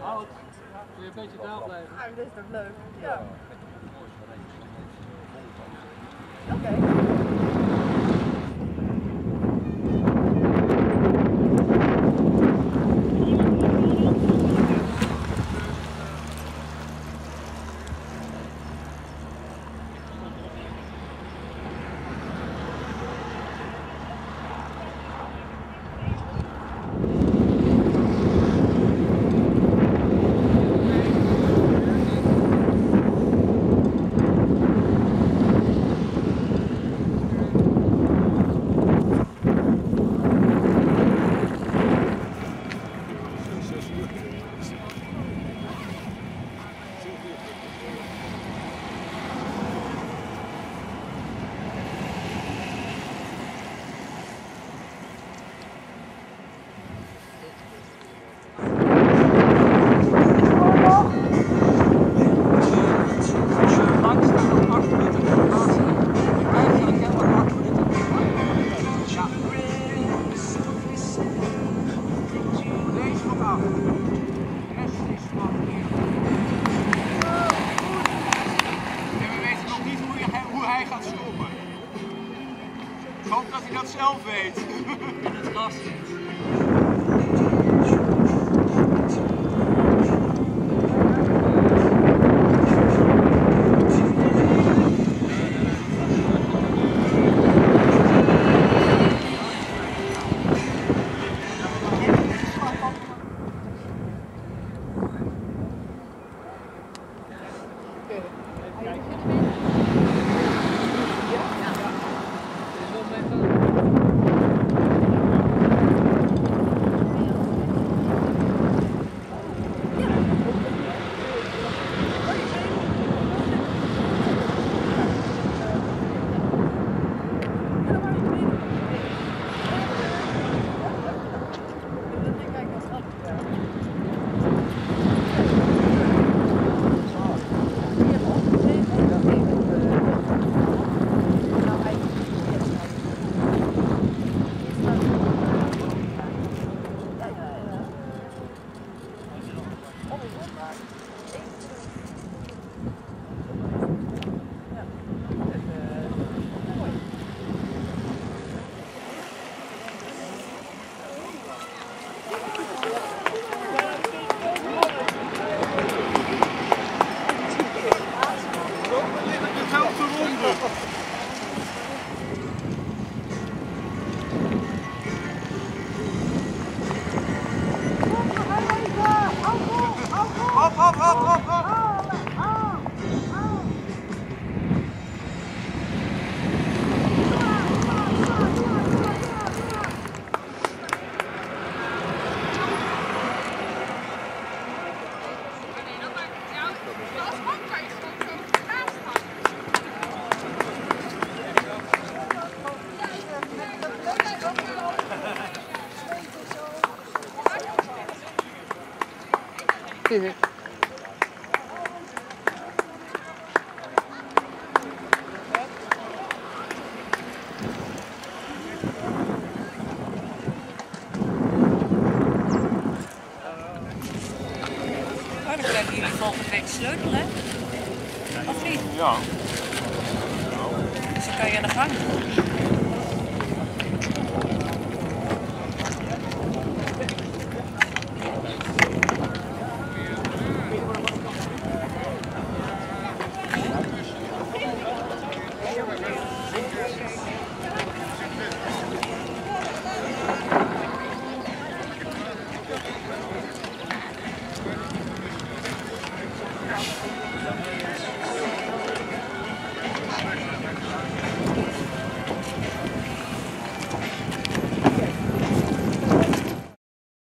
Houd, kun je een beetje daar blijven? Ah, dat is toch leuk? Ja. Oké. Ik hoop dat hij dat zelf weet. Het lastig. tegen. Oh, dan volgende week sleutelen. sleutel, hè? Of niet? Ja. Dus dan kan je aan de gang.